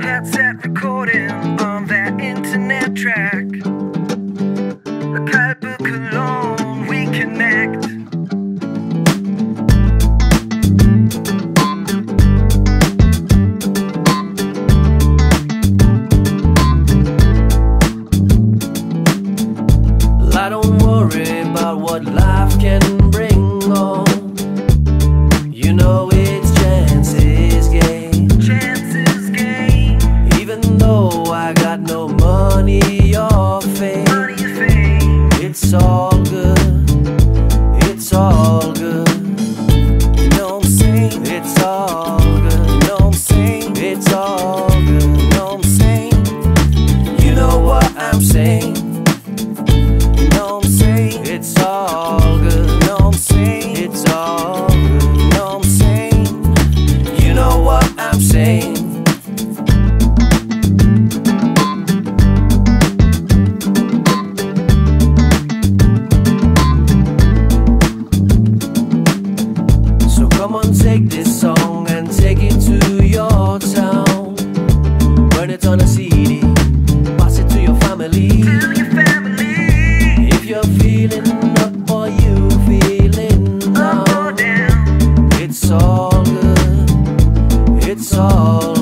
Headset recording on that internet track. A Kaibu about what life can bring on. You know it's chances game. Chances game, Even though I got no money or fame, money and fame. it's all good. It's all I'm saying. So come on, take this song and take it to your town. Burn it on a CD, pass it to your family. Tell your family. If you're feeling console.